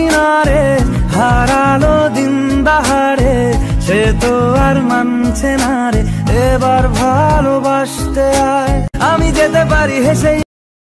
কিনারে, হারালো দিন দাহারে, সে তো আর মানছে না রে। এবার ভালোবাসতে আয়। আমি যেতে পারি হেসেই